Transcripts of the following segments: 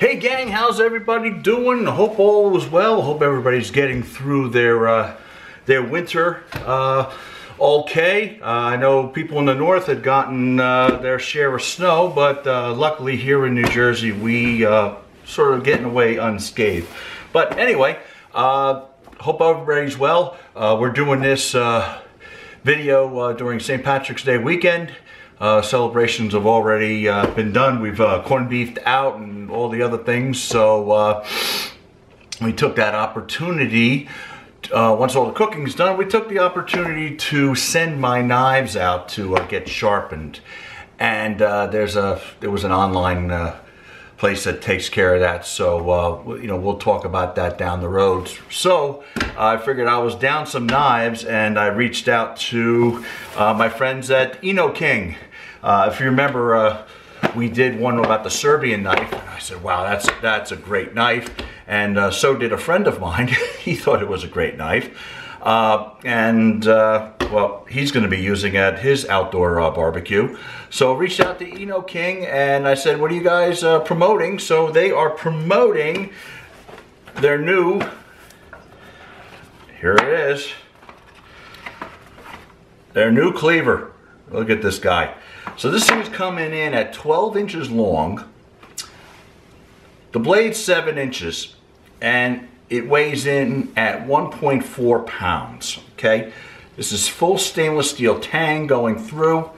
Hey gang, how's everybody doing? Hope all is well. Hope everybody's getting through their uh, their winter uh, okay. Uh, I know people in the north had gotten uh, their share of snow, but uh, luckily here in New Jersey we uh, sort of getting away unscathed. But anyway, hope everybody's well. we're doing this video during St. Patrick's Day weekend. Uh, celebrations have already uh, been done. We've uh, corned beefed out and all the other things. So uh, we took that opportunity. Uh, once all the cooking's done, we took the opportunity to send my knives out to uh, get sharpened. And there's a there was an online place that takes care of that. So, uh, you know, we'll talk about that down the road. So, I figured I was down some knives and I reached out to uh, my friends at Enoking. Uh, if you remember, uh, we did one about the Serbian knife. And I said, wow, that's, that's a great knife. And uh, so did a friend of mine. he thought it was a great knife. Uh, and, uh, well, he's going to be using it at his outdoor uh, barbecue. So I reached out to Enoking, and I said, what are you guys promoting? So they are promoting their new, here it is, their new cleaver. Look at this guy. So this thing's coming in at 12 inches long. The blade's 7 inches. And it weighs in at 1.4 pounds. Okay. This is full stainless steel tang going through.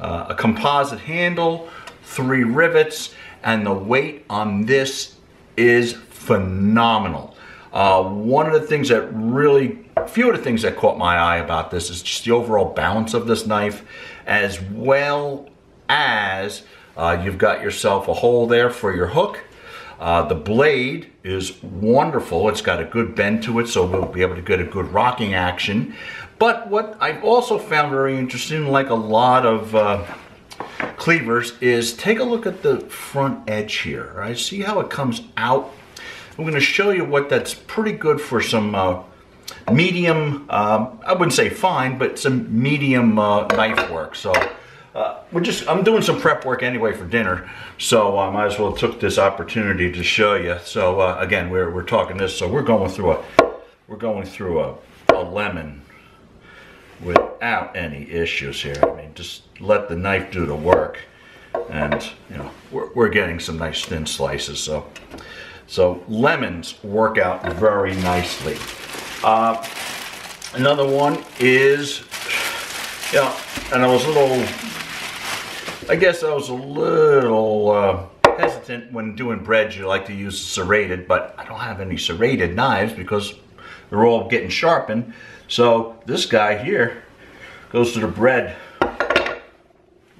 Uh, a composite handle. Three rivets. And the weight on this is phenomenal. Uh, one of the things that really, few of the things that caught my eye about this is just the overall balance of this knife as well as uh, you've got yourself a hole there for your hook. Uh, the blade is wonderful. It's got a good bend to it, so we'll be able to get a good rocking action. But what I've also found very interesting, like a lot of uh, cleavers, is take a look at the front edge here. Right? See how it comes out? I'm going to show you what that's pretty good for some uh, medium, um, I wouldn't say fine, but some medium uh, knife work. So uh, we're just, I'm doing some prep work anyway for dinner, so I might as well took this opportunity to show you. So uh, again, we're, we're talking this, so we're going through a, we're going through a, a lemon without any issues here. I mean, just let the knife do the work. And, you know, we're, we're getting some nice thin slices, so. So lemons work out very nicely. Uh, another one is, yeah, and I was a little, I guess I was a little uh, hesitant when doing bread. You like to use serrated, but I don't have any serrated knives because they're all getting sharpened. So this guy here goes to the bread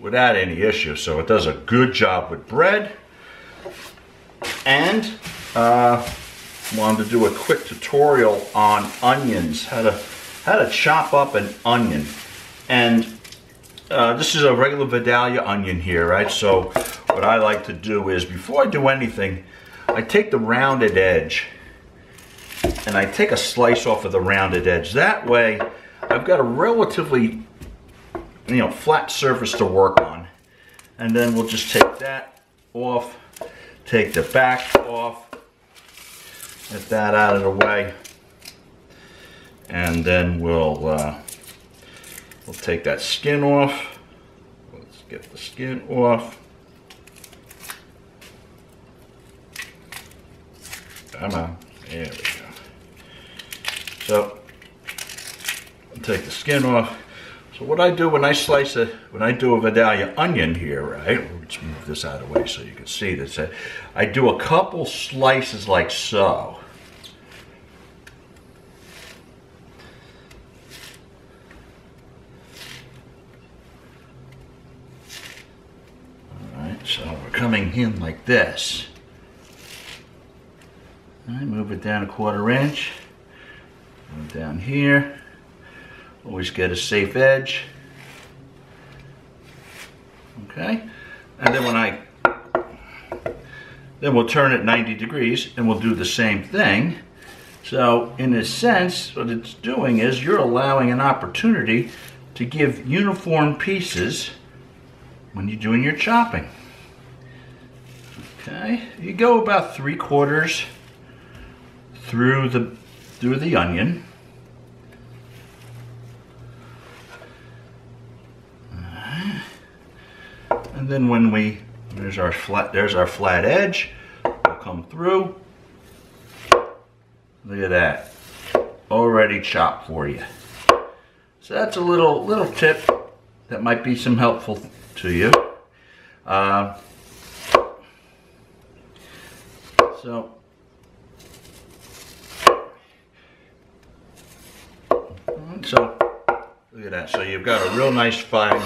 without any issue. So it does a good job with bread. And uh, wanted to do a quick tutorial on onions, how to, how to chop up an onion. And uh, this is a regular Vidalia onion here, right? So what I like to do is, before I do anything, I take the rounded edge and I take a slice off of the rounded edge. That way, I've got a relatively, you know, flat surface to work on. And then we'll just take that off, take the back off, Get that out of the way. And then we'll uh, we'll take that skin off. Let's get the skin off. Come on. There we go. So I'll take the skin off. So what I do when I slice a, when I do a Vidalia onion here, right? Let's move this out of the way so you can see this. Uh, I do a couple slices like so. All right, so we're coming in like this. All right, move it down a quarter inch. Down here. Always get a safe edge. Okay, and then when I, then we'll turn it 90 degrees and we'll do the same thing. So in a sense, what it's doing is you're allowing an opportunity to give uniform pieces when you're doing your chopping. Okay, you go about three quarters through the through the onion. And then when we there's our flat there's our flat edge. We'll come through. Look at that. Already chopped for you. So that's a little little tip that might be some helpful to you. Uh, so so look at that. So you've got a real nice fine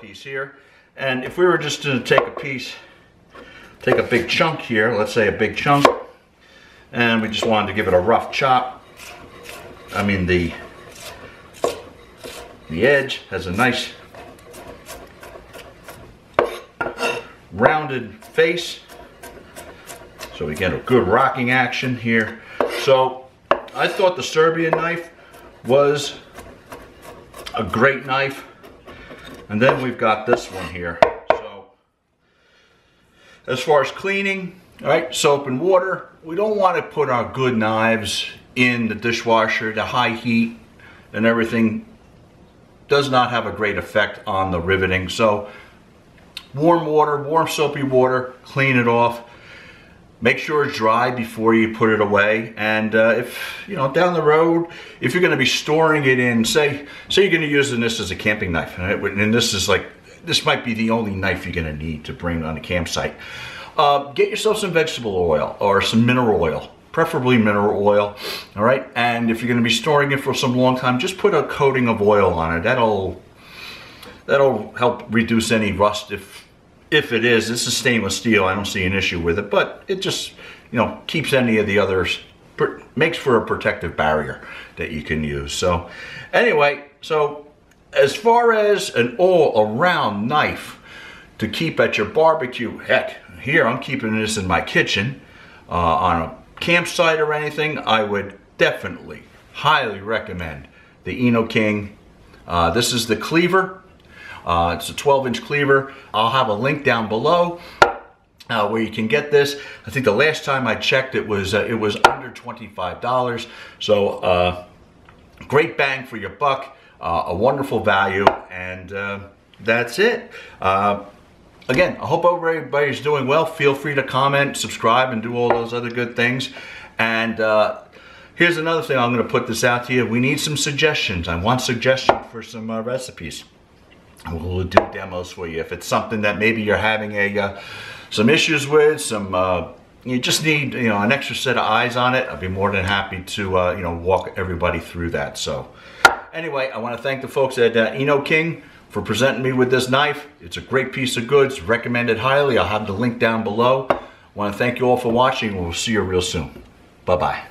piece here. And if we were just to take a piece, take a big chunk here, let's say a big chunk, and we just wanted to give it a rough chop. I mean the the edge has a nice rounded face. So we get a good rocking action here. So I thought the Serbian knife was a great knife. And then we've got this one here. So as far as cleaning, all right, soap and water. We don't want to put our good knives in the dishwasher. The high heat and everything does not have a great effect on the riveting. So warm water, warm soapy water, clean it off. Make sure it's dry before you put it away. And uh, if, you know, down the road, if you're gonna be storing it in, say, say you're gonna use this as a camping knife, right? and this is like, this might be the only knife you're gonna need to bring on a campsite. Uh, get yourself some vegetable oil or some mineral oil, preferably mineral oil, all right? And if you're gonna be storing it for some long time, just put a coating of oil on it. That'll, that'll help reduce any rust if if it is, this is stainless steel. I don't see an issue with it, but it just, you know, keeps any of the others, makes for a protective barrier that you can use. So anyway, so as far as an all-around knife to keep at your barbecue, heck, here I'm keeping this in my kitchen uh, on a campsite or anything, I would definitely, highly recommend the Enoking. Uh, this is the cleaver. Uh, it's a 12 inch cleaver. I'll have a link down below uh, where you can get this. I think the last time I checked it was uh, it was under $25. So uh, great bang for your buck, uh, a wonderful value, and uh, that's it. again, I hope everybody's doing well. Feel free to comment, subscribe, and do all those other good things. And here's another thing I'm going to put this out to you. We need some suggestions. I want suggestions for some recipes. We'll do demos for you. If it's something that maybe you're having a uh, some issues with, some uh, you just need you know an extra set of eyes on it, I'd be more than happy to uh, you know walk everybody through that. So anyway, I want to thank the folks at uh, Enoking for presenting me with this knife. It's a great piece of goods, recommended highly. I'll have the link down below. I want to thank you all for watching. We'll see you real soon. Bye-bye.